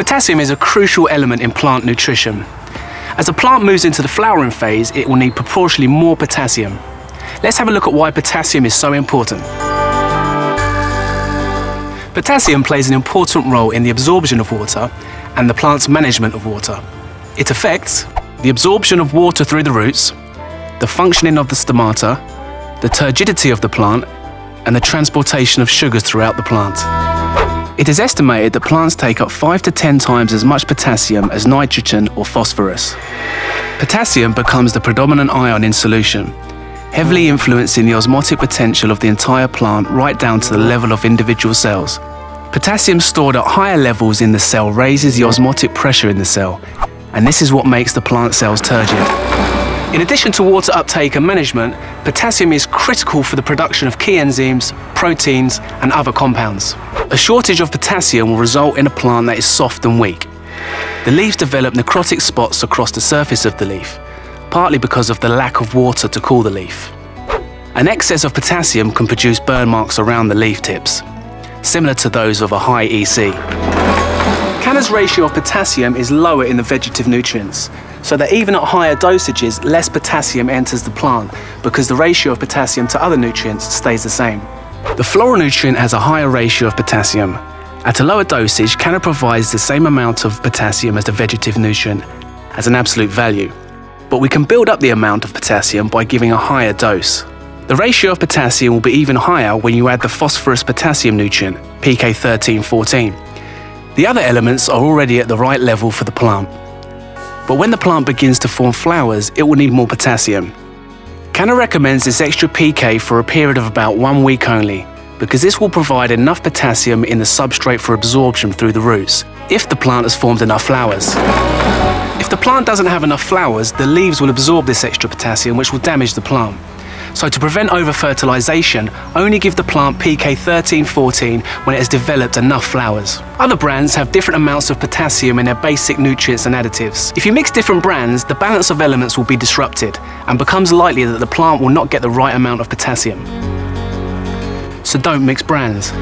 Potassium is a crucial element in plant nutrition. As a plant moves into the flowering phase, it will need proportionally more potassium. Let's have a look at why potassium is so important. Potassium plays an important role in the absorption of water and the plant's management of water. It affects the absorption of water through the roots, the functioning of the stomata, the turgidity of the plant, and the transportation of sugars throughout the plant. It is estimated that plants take up 5 to 10 times as much potassium as nitrogen or phosphorus. Potassium becomes the predominant ion in solution, heavily influencing the osmotic potential of the entire plant right down to the level of individual cells. Potassium stored at higher levels in the cell raises the osmotic pressure in the cell, and this is what makes the plant cells turgid. In addition to water uptake and management, potassium is critical for the production of key enzymes, proteins, and other compounds. A shortage of potassium will result in a plant that is soft and weak. The leaves develop necrotic spots across the surface of the leaf, partly because of the lack of water to cool the leaf. An excess of potassium can produce burn marks around the leaf tips, similar to those of a high EC. Canna's ratio of potassium is lower in the vegetative nutrients, so that even at higher dosages, less potassium enters the plant because the ratio of potassium to other nutrients stays the same. The floral nutrient has a higher ratio of potassium. At a lower dosage, Canna provides the same amount of potassium as the vegetative nutrient as an absolute value. But we can build up the amount of potassium by giving a higher dose. The ratio of potassium will be even higher when you add the phosphorus potassium nutrient, PK1314. The other elements are already at the right level for the plant. But when the plant begins to form flowers, it will need more potassium. Canna recommends this extra PK for a period of about one week only, because this will provide enough potassium in the substrate for absorption through the roots, if the plant has formed enough flowers. If the plant doesn't have enough flowers, the leaves will absorb this extra potassium, which will damage the plant. So to prevent over-fertilization, only give the plant PK1314 when it has developed enough flowers. Other brands have different amounts of potassium in their basic nutrients and additives. If you mix different brands, the balance of elements will be disrupted and becomes likely that the plant will not get the right amount of potassium. So don't mix brands.